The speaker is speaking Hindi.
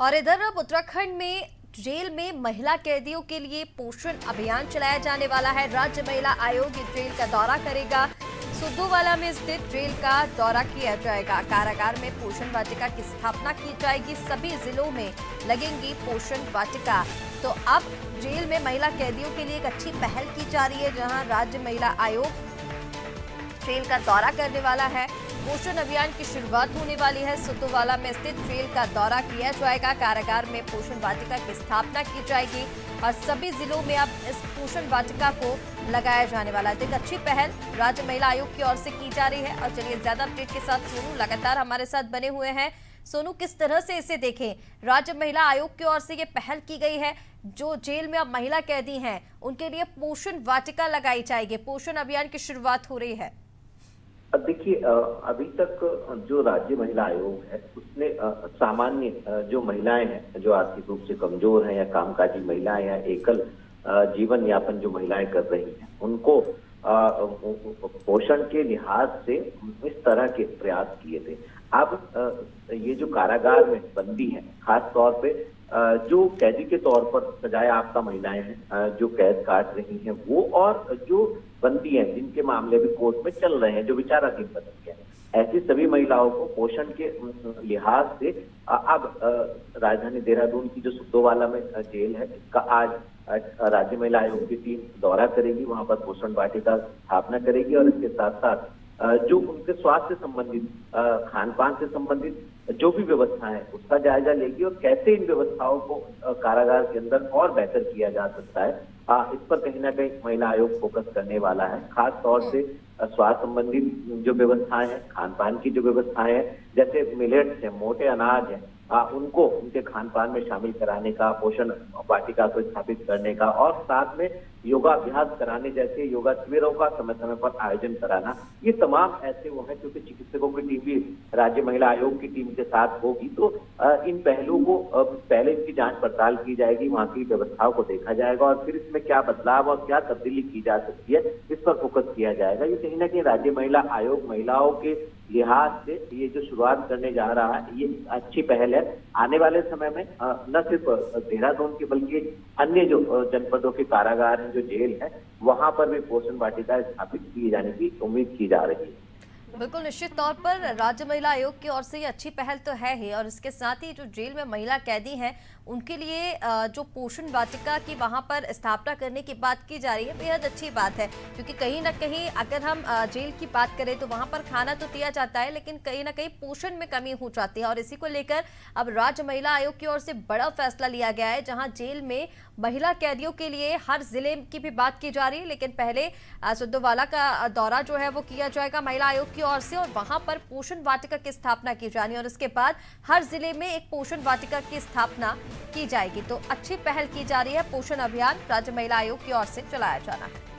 और इधर अब उत्तराखंड में जेल में महिला कैदियों के लिए पोषण अभियान चलाया जाने वाला है। राज्य महिला आयोग जेल का दौरा करेगा। सुद्दूवाला में स्थित जेल का दौरा किया जाएगा। कारागार में पोषण वाटिका की स्थापना की जाएगी। सभी जिलों में लगेंगी पोषण वाटिका। तो अब जेल में महिला कैदियों के लिए एक अच्छी पहल की जा रही है, जहाँ राज्य महिला आयोग जेल का दौरा करने वाला है। पोषण अभियान की शुरुआत होने वाली है। सुतुवाला में स्थित जेल का दौरा किया जाएगा। कारागार में पोषण वाटिका की स्थापना की जाएगी। और सभी जिलों में अब इस पोषण वाटिका को लगाया जाने वाला है। एक अच्छी पहल राज्य महिला आयोग की ओर से की जा रही है। और चलिए ज़्यादा अपडेट के साथ सोनू लगातार हमारे साथ बने हुए हैं। सोनू, किस तरह से इसे देखें? राज्य महिला आयोग की ओर से ये पहल की गई है। जो जेल में अब महिला कैदी हैं, उनके लिए पोषण वाटिका लगाई जाएगी। पोषण अभियान की शुरुआत हो रही है। अब देखिए अभी तक जो राज्य महिला आयोग है, उसने सामान्य जो महिलाएँ हैं, जो आर्थिक रूप से कमज़ोर हैं या कामकाजी महिलाएँ या एकल जीवन यापन जो महिलाएँ कर रही हैं, उनको पोषण के लिहाज से इस तरह के प्रयास किए थे। अब ये जो कारागार में बंदी है खास तौर पे जो कैदी के तौर पर सजाए आपका महिलाएँ हैं जो कैद काट रही हैं, वो और जो बंदी हैं, जिनके मामले भी कोर्ट में चल रहे हैं, जो विचाराधीन बंदी है, ऐसी सभी महिलाओं को पोषण के लिहाज से अब राजधानी देहरादून की जो सुद्दोवाला में जेल है, इसका आज राज्य महिला आयोग की टीम दौरा करेगी, वहाँ पर पोषण वाटिका स्थापना करेगी और इसके साथ साथ जो उनके स्वास्थ्य से संबंधित खान पान से संबंधित जो भी व्यवस्था है उसका जायजा लेगी और कैसे इन व्यवस्थाओं को कारागार के अंदर और बेहतर किया जा सकता है आ, इस पर कहीं ना कहीं महिला आयोग फोकस करने वाला है। खास तौर से स्वास्थ्य संबंधित जो व्यवस्थाएँ हैं खान पान की जो व्यवस्थाएँ हैं जैसे मिलेट्स है मोटे अनाज है आ, उनको उनके खान पान में शामिल कराने का पोषण वाटिका को स्थापित करने का और साथ में योगाभ्यास कराने जैसे योगा शिविरों का समय समय पर आयोजन कराना ये तमाम ऐसे वो है क्योंकि चिकित्सकों की टीम भी राज्य महिला आयोग की टीम के साथ होगी। तो इन पहलुओं को पहले इनकी जाँच पड़ताल की जाएगी, वहाँ की व्यवस्थाओं को देखा जाएगा और फिर इसमें क्या बदलाव और क्या तब्दीली की जा सकती है, इस पर फोकस किया जाएगा। ये कहीं ना कहीं राज्य महिला आयोग महिलाओं के लिहाज से ये जो शुरुआत करने जा रहा है, ये अच्छी पहल है। आने वाले समय में न सिर्फ़ देहरादून के बल्कि अन्य जो जनपदों के कारागार हैं, जो जेल है, वहाँ पर भी पोषण वाटिका स्थापित किए जाने की उम्मीद की जा रही है। बिल्कुल निश्चित तौर पर राज्य महिला आयोग की ओर से ये अच्छी पहल तो है ही, और इसके साथ ही जो जेल में महिला कैदी हैं, उनके लिए जो पोषण वाटिका की वहाँ पर स्थापना करने की बात की जा रही है, बेहद अच्छी बात है। क्योंकि कहीं ना कहीं अगर हम जेल की बात करें तो वहाँ पर खाना तो दिया जाता है, लेकिन कहीं ना कहीं पोषण में कमी हो जाती है। और इसी को लेकर अब राज्य महिला आयोग की ओर से बड़ा फैसला लिया गया है, जहाँ जेल में महिला कैदियों के लिए हर ज़िले की भी बात की जा रही है, लेकिन पहले सुद्धोवाला का दौरा जो है वो किया जाएगा महिला आयोग की ओर से और वहाँ पर पोषण वाटिका की स्थापना की जानी और उसके बाद हर ज़िले में एक पोषण वाटिका की स्थापना की जाएगी। तो अच्छी पहल की जा रही है। पोषण अभियान राज्य महिला आयोग की ओर से चलाया जाना है।